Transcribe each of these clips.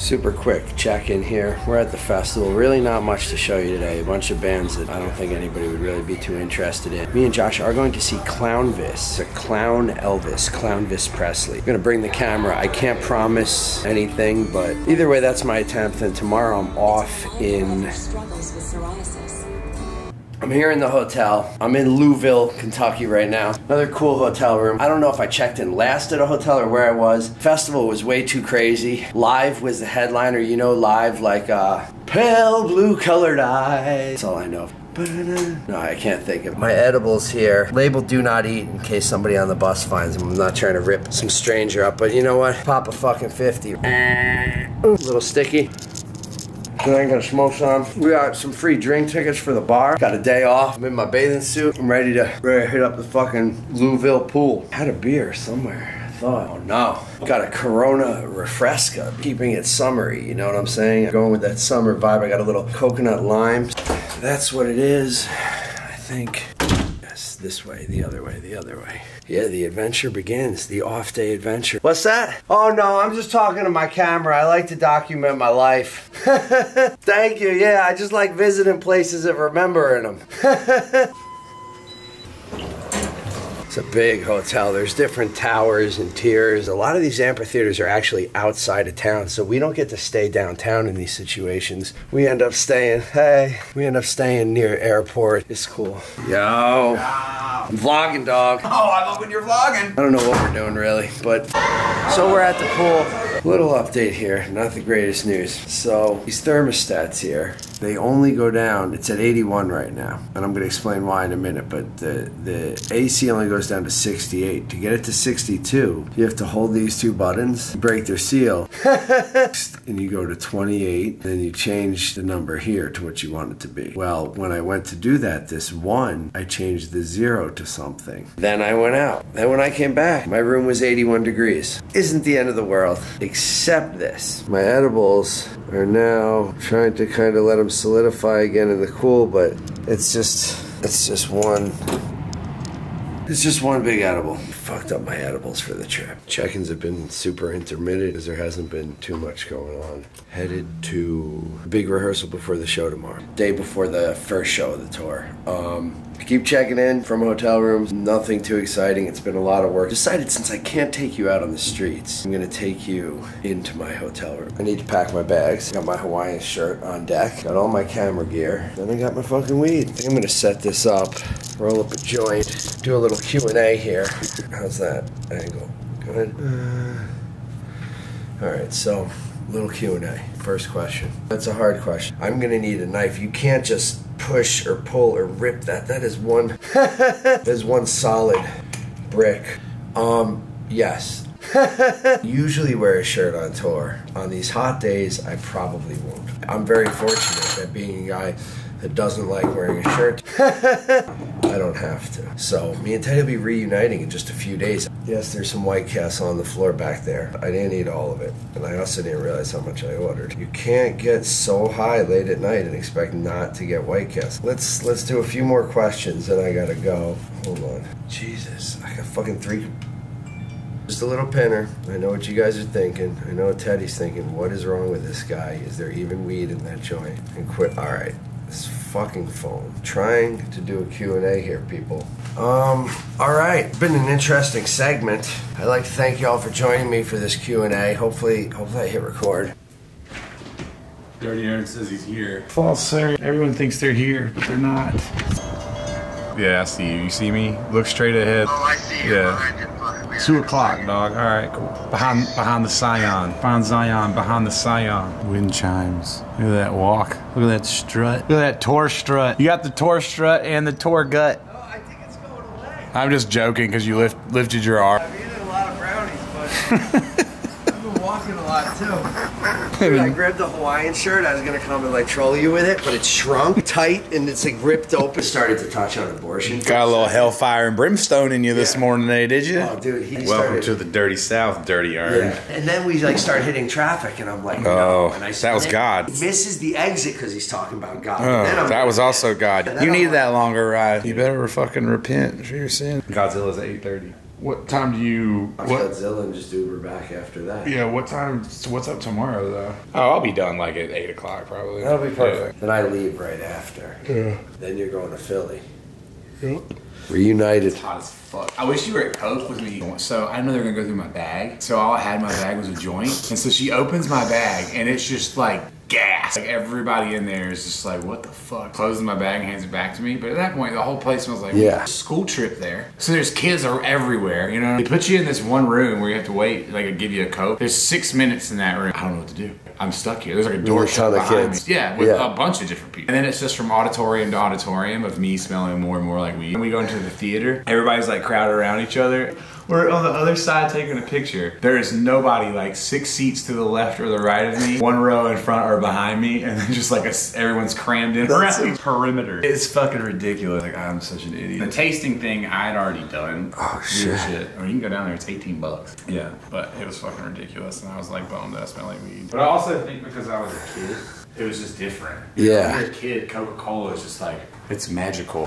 Super quick check in here. We're at the festival. Really not much to show you today. A bunch of bands that I don't think anybody would really be too interested in. Me and Josh are going to see Clownvis, a Clown Elvis, Clownvis Presley. I'm gonna bring the camera. I can't promise anything, but either way, that's my attempt. And tomorrow I'm off in. I'm here in the hotel. I'm in Louisville, Kentucky right now. Another cool hotel room. I don't know if I checked in last at a hotel or where I was. Festival was way too crazy. Live was the headliner. You know, live like uh, pale blue colored eyes. That's all I know. No, I can't think of my edibles here. Label do not eat in case somebody on the bus finds them. I'm not trying to rip some stranger up, but you know what? Pop a fucking 50. Ooh, a little sticky. Then I'm gonna smoke some. We got some free drink tickets for the bar. Got a day off. I'm in my bathing suit. I'm ready to, ready to hit up the fucking Louisville pool. Had a beer somewhere. I thought, oh no. Got a Corona Refresca, keeping it summery. You know what I'm saying? Going with that summer vibe. I got a little coconut lime. That's what it is. I think. This way, the other way, the other way. Yeah, the adventure begins. The off day adventure. What's that? Oh no, I'm just talking to my camera. I like to document my life. Thank you. Yeah, I just like visiting places and remembering them. It's a big hotel. There's different towers and tiers. A lot of these amphitheaters are actually outside of town, so we don't get to stay downtown in these situations. We end up staying, hey, we end up staying near airport. It's cool. Yo. I'm vlogging, dog. Oh, I love when you're vlogging. I don't know what we're doing really, but so we're at the pool. Little update here, not the greatest news. So these thermostats here, they only go down. It's at 81 right now, and I'm going to explain why in a minute. But the the AC only goes down to 68. To get it to 62, you have to hold these two buttons, break their seal, and you go to 28. Then you change the number here to what you want it to be. Well, when I went to do that, this one, I changed the zero to something. Then I went out. Then when I came back, my room was 81 degrees. Isn't the end of the world. Except this. My edibles are now trying to kind of let them solidify again in the cool, but it's just, it's just one it's just one big edible. Fucked up my edibles for the trip. Check-ins have been super intermittent as there hasn't been too much going on. Headed to big rehearsal before the show tomorrow. Day before the first show of the tour. Um, keep checking in from hotel rooms. Nothing too exciting. It's been a lot of work. Decided since I can't take you out on the streets, I'm gonna take you into my hotel room. I need to pack my bags. Got my Hawaiian shirt on deck. Got all my camera gear. Then I got my fucking weed. I think I'm gonna set this up, roll up a joint, do a little Q&A here. How's that angle? Good. Uh, all right, so little Q&A. First question. That's a hard question. I'm gonna need a knife. You can't just push or pull or rip that. That is one. that is one solid brick. Um, yes. Usually wear a shirt on tour. On these hot days, I probably won't. I'm very fortunate that being a guy that doesn't like wearing a shirt, I don't have to. So me and Teddy will be reuniting in just a few days. Yes, there's some White Castle on the floor back there. I didn't eat all of it, and I also didn't realize how much I ordered. You can't get so high late at night and expect not to get White Castle. Let's let's do a few more questions, and I gotta go. Hold on. Jesus, I got fucking three just a little pinner. I know what you guys are thinking. I know Teddy's thinking. What is wrong with this guy? Is there even weed in that joint? And quit. All right. This fucking phone. Trying to do a Q&A here, people. Um, all right. Been an interesting segment. I'd like to thank you all for joining me for this Q&A. Hopefully, hopefully I hit record. Dirty Aaron says he's here. False, sir. Everyone thinks they're here, but they're not. Yeah, I see you. You see me? Look straight ahead. Oh, I see you Yeah. Behind you. Two o'clock, dog. All right, cool. Behind, behind the Scion. Behind Zion. Behind the Scion. Wind chimes. Look at that walk. Look at that strut. Look at that tour strut. You got the tour strut and the tour gut. Oh, I think it's going away. I'm just joking because you lift, lifted your arm. I've eaten a lot of brownies, but I've been walking a lot too. Dude, I grabbed the Hawaiian shirt. I was gonna come and like troll you with it, but it's shrunk tight and it's like ripped open. Started to touch on abortion. Got a little hellfire and brimstone in you this Yeah. morning, eh? Did you? Oh, dude, he Welcome started. to the dirty South, dirty Aaron. Yeah. And then we like start hitting traffic, and I'm like, no. Oh, and I that was and God. He misses the exit because he's talking about God. Oh, that like- was also God. You I'm need like- that longer ride. You better fucking repent for your sin. Godzilla's at 8.30. What time do you? Watch What? Godzilla and just Uber back after that. Yeah. What time? What's up tomorrow though? Oh, I'll be done like at eight o'clock probably. That'll be perfect. Then I leave right after. Yeah. Then you're going to Philly. Yep. Reunited. hot as fuck. I wish you were at Coke with me. So I know they're gonna go through my bag. So all I had in my bag was a joint. And so she opens my bag and it's just like gas. Like everybody in there is just like, what the fuck? Closes my bag and hands it back to me. But at that point, the whole place smells like Yeah. school trip there. So there's kids are everywhere. You know, they put you in this one room where you have to wait. Like, I give you a coat. There's six minutes in that room. I don't know what to do. I'm stuck here. There's like a door shut of behind kids. me. Yeah, with Yeah. a bunch of different people. And then it's just from auditorium to auditorium of me smelling more and more like weed. When we go into the theater, everybody's like crowded around each other. We're on the other side taking a picture. There is nobody like six seats to the left or the right of me, one row in front or behind me, and then just like a, everyone's crammed in around me. perimeter. It's fucking ridiculous. Like I'm such an idiot. The tasting thing I had already done. Oh, Weird shit. I mean, you can go down there. It's 18 bucks. Yeah, but it was fucking ridiculous, and I was like bummed that I smelled like weed. But I also think because I was a kid, it was just different. Yeah. When you're a kid, Coca Cola is just like it's magical.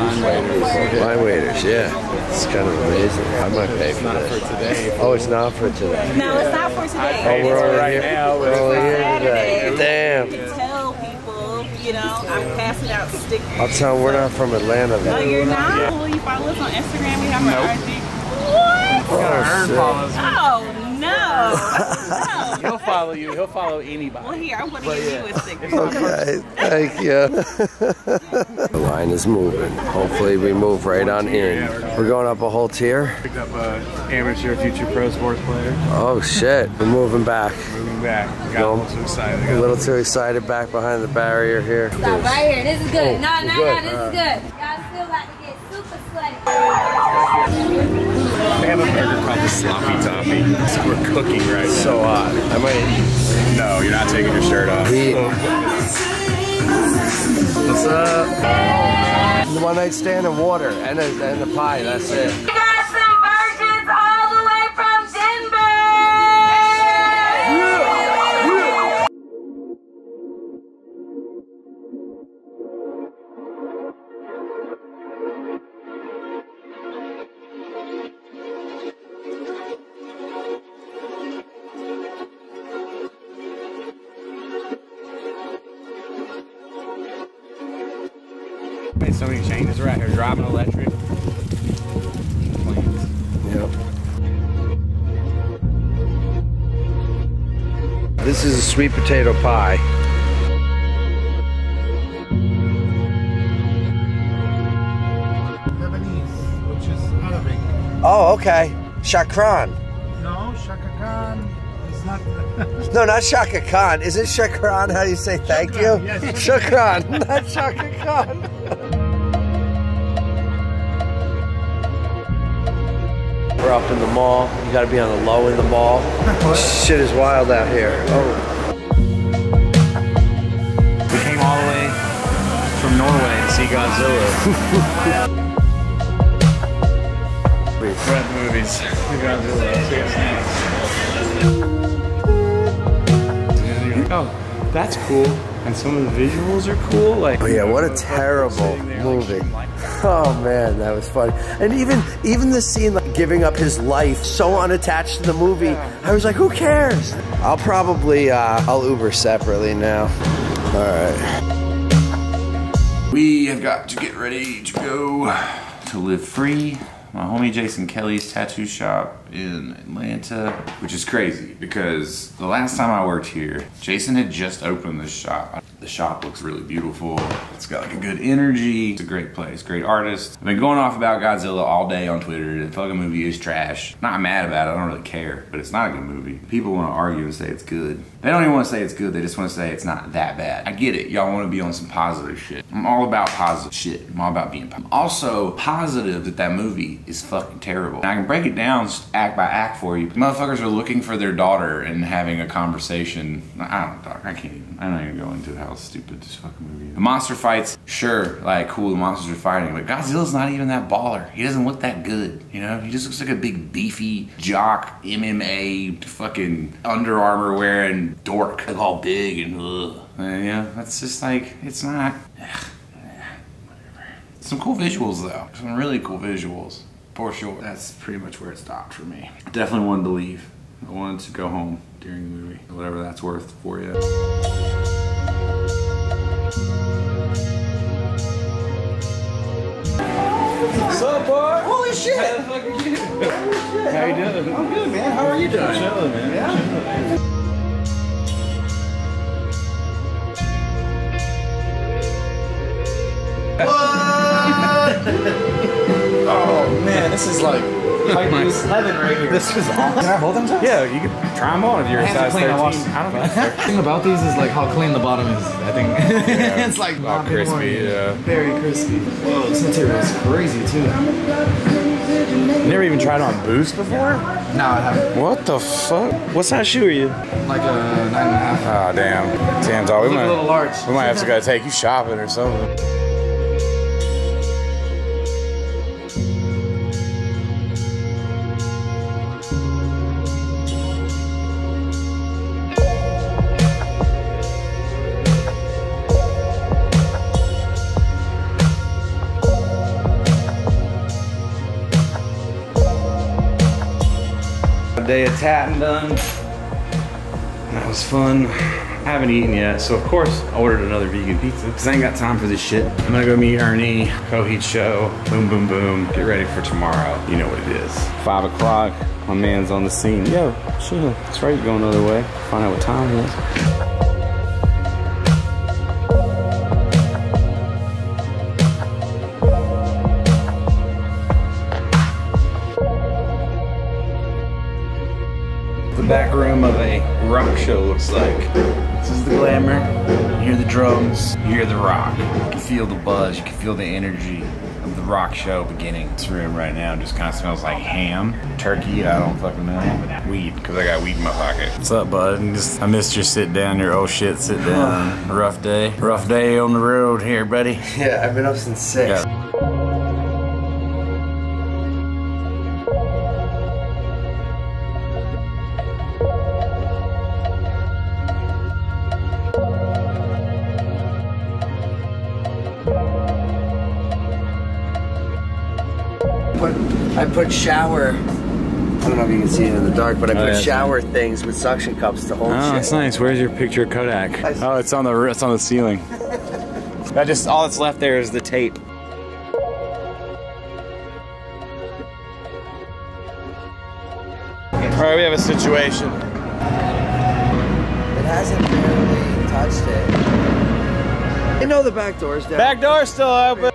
Wine waiters, yeah. It's kind of amazing. I might pay for this. Oh, it's not for today. No, it's not for today. Oh, we're only right here. now, We're only here today. Damn. You tell people, you know, I'm passing out stickers. I'll tell them we're not from Atlanta No, you're not. Will you follow us on Instagram? We have our IG. What? Oh, shit. Oh no. no. He'll follow you. He'll follow anybody. Well, here I'm gonna give you a sticker. Okay, thank you. the line is moving. Hopefully, we move right on in. We're going up a whole tier. Picked up a amateur future pro sports player. Oh shit, we're moving back. Moving back. Got No. a little too excited. A little too excited back behind the barrier here. Stop right here. This is good. Oh, no, no, good. no, this is good. Y'all still about to get super sweaty. We have a burger called the Sloppy Toppy. So we're cooking right now. So hot. I might. No, you're not taking your shirt off. Heat. What's up? The one night stand and water and a, and the pie. That's it. So many changes. We're out here driving electric. Planes. Yep. This is a sweet potato pie. Lebanese, which is Arabic. Oh, okay. Shakran. No, Shaka Khan is not. No, not Shaka Khan. Is it Shakran? How you say thank you? Yes. Shakran, not Shaka Khan. We're up in the mall. You gotta be on the low in the mall. Shit is wild out here. Oh. We came all the way from Norway to see Godzilla. We're at the movies. Godzilla. Let's get snacks. And you're like, oh, that's cool. And some of the visuals are cool. Like, Oh yeah, what a terrible there, movie. shooting lights. Oh man, that was funny. And even even the scene like giving up his life, so unattached to the movie. I was like, who cares? I'll probably uh, I'll Uber separately now. All right. We have got to get ready to go to live free. My homie Jason Kelly's tattoo shop in Atlanta, which is crazy because the last time I worked here, Jason had just opened this shop. The shop looks really beautiful. It's got like a good energy. It's a great place, great artist. I've been going off about Godzilla all day on Twitter. The fucking movie is trash. Not mad about it. I don't really care, but it's not a good movie. People want to argue and say it's good. They don't even want to say it's good. They just want to say it's not that bad. I get it. Y'all want to be on some positive shit. I'm all about positive shit. I'm all about being positive. Also positive that that movie is fucking terrible. And I can break it down act by act for you. Motherfuckers are looking for their daughter and having a conversation. I don't talk. I can't even. I'm not even going into how stupid this fucking movie. The monster fights, sure, like cool, the monsters are fighting, but Godzilla's not even that baller. He doesn't look that good, you know? He just looks like a big beefy jock MMA fucking Under Armour wearing dork, like all big and ugh. And, yeah, that's just like it's not. Some cool visuals though. Some really cool visuals. For sure. That's pretty much where it stopped for me. Definitely wanted to leave. I wanted to go home during the movie. Whatever that's worth for you. What's up, boy? Holy shit! How the fuck are you? How you doing? I'm good, man. How are you doing? Chilling, man. Yeah. Oh this is like Nice. heaven right here. This is awesome. Can I hold them? Tom? Yeah, you can try them on if you're a size Hands 13. I washed- I don't know. The thing about these is like how clean the bottom is. I think it's like All not been worn. crispy, yeah. very crispy. Whoa, this material is crazy too. Never even tried on boost before? No, I haven't. What the fuck? What size shoe are you? Like a nine and a half. Oh, damn. Sam's all. We Look a little might, large. we might have to go take you shopping or something. Day of tatting done. That was fun. I haven't eaten yet, so of course I ordered another vegan pizza because I ain't got time for this shit. I'm gonna go meet Ernie, Coheed show, boom, boom, boom. Get ready for tomorrow. You know what it is. Five o'clock, my man's on the scene. Yo, chill. That's right, you're going the other way. Find out what time it is. The back room of a rock show looks like. This is the glamour. You hear the drums, you hear the rock. You can feel the buzz, you can feel the energy of the rock show beginning. This room right now just kind of smells like ham, turkey, I don't fucking know. Weed, because I got weed in my pocket. What's up, bud? Just, I missed your sit down, your oh shit sit down. Rough day. Rough day on the road here, buddy. Yeah, I've been up since six. Yeah. I put shower. I don't know if you can see it in the dark, but I Oh, put yeah, shower things with suction cups to hold Oh, shit. that's nice. Where's your picture of Kodak? Oh, it's on the it's on the ceiling. That just all that's left there is the tape. All right, we have a situation. It hasn't barely touched it. I know the back door's down. Back door still open.